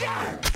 Yeah!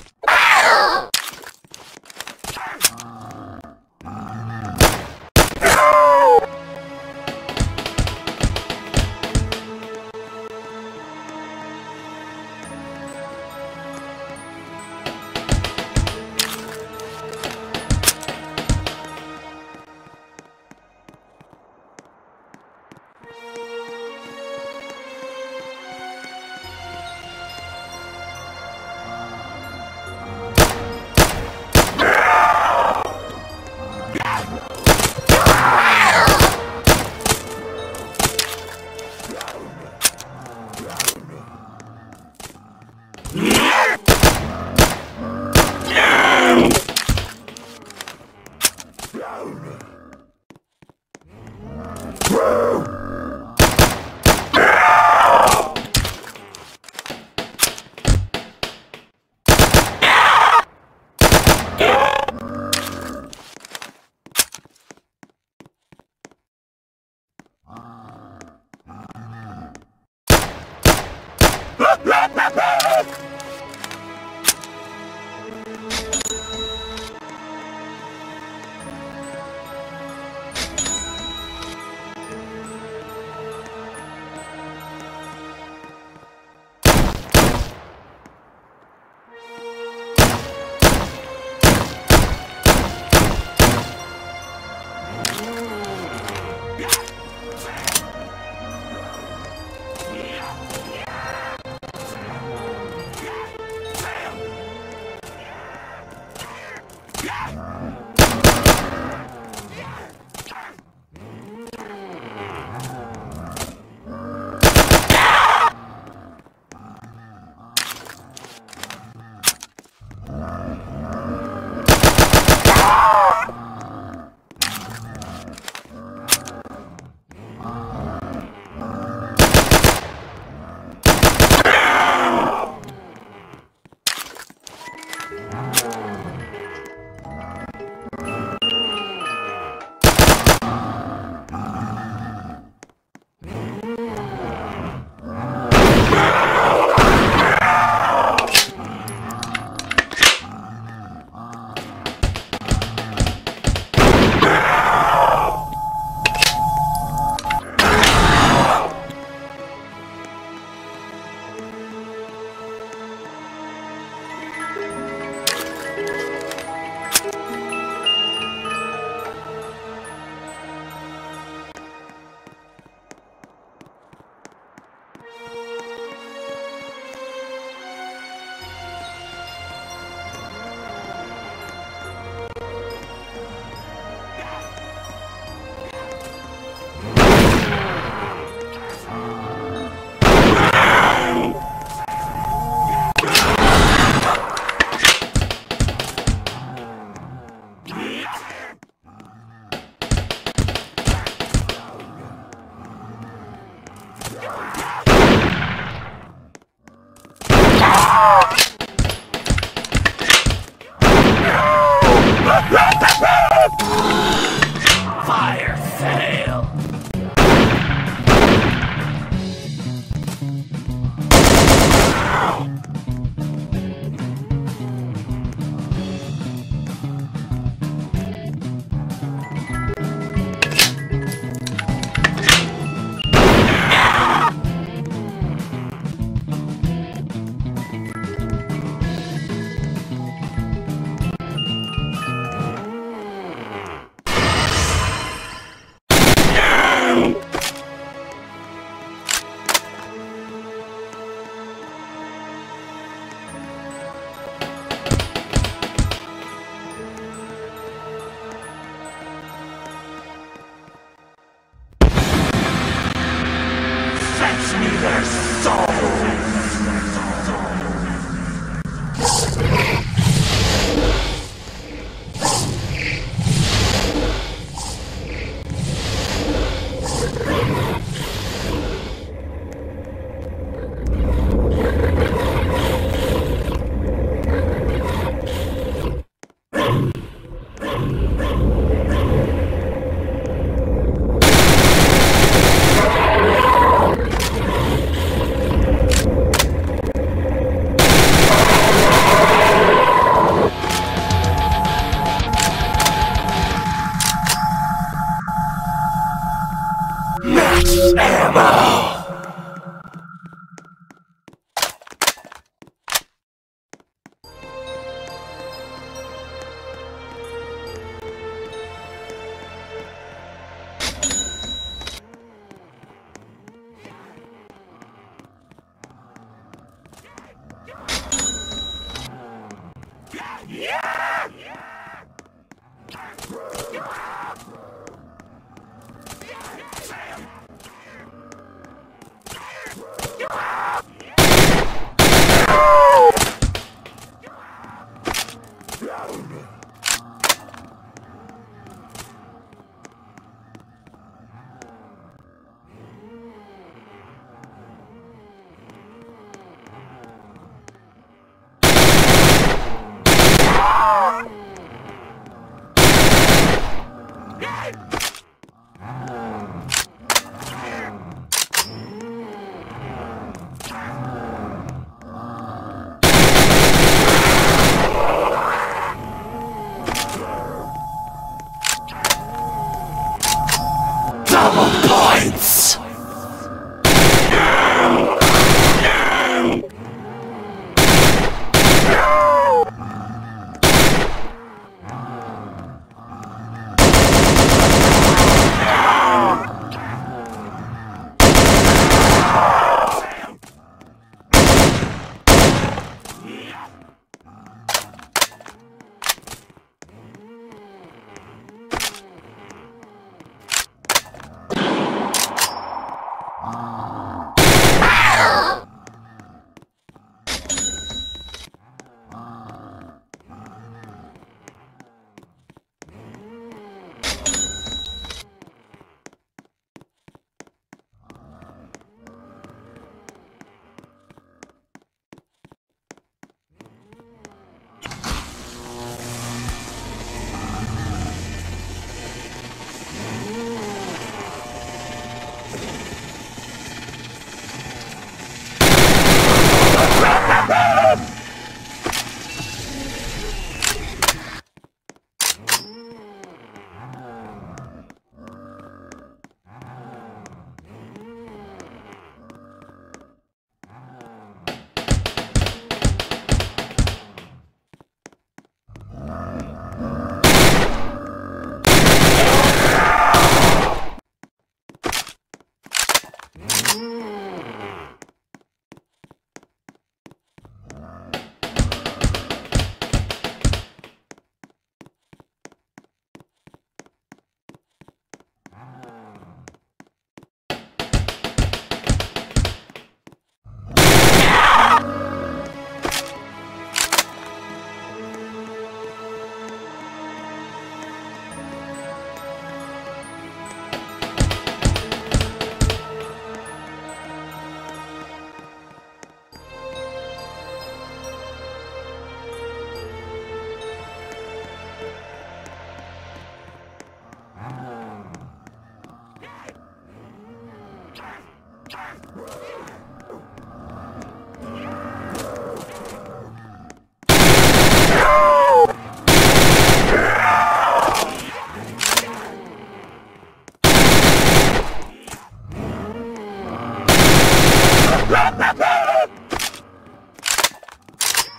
Ammo.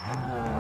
Uh...